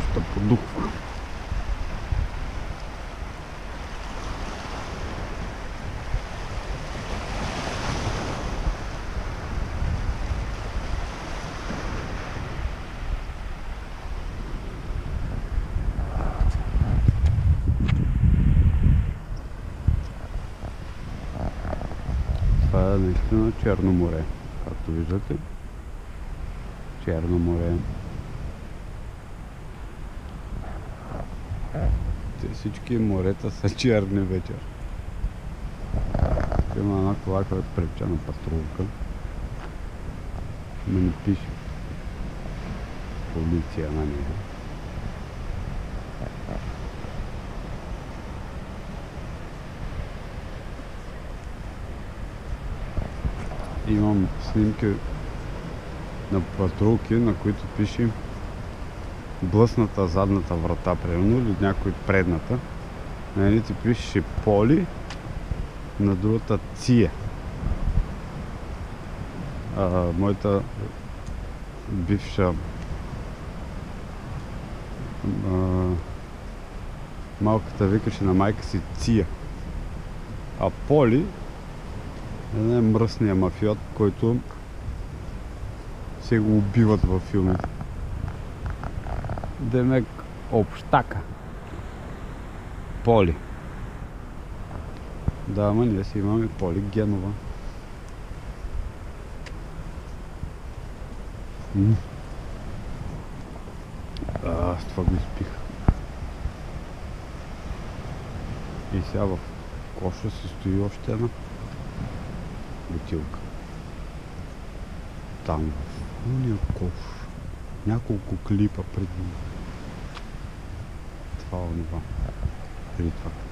доста подухва. Това е наистина Черно море, както виждате. Черно море. Те всички морета са черни вечер. Има една кола, която преча на патрулка. Но не пише полиция на него. Имам снимки на патрулки, на които пише блъсната задната врата, примерно, или някой предната. На едните пише Поли, на другата Ция. А, моята бивша а, малката викаше на майка си Ция. А Поли е мръсния мафиот, който се го убиват във филмите. Демек общака. Поли. Да, ама ние си имаме Поли Генова. А, с това го изпих. И сега в коша си стои още една бутилка. Там в уния кош. Няколко клипа преди това онова. Преди това.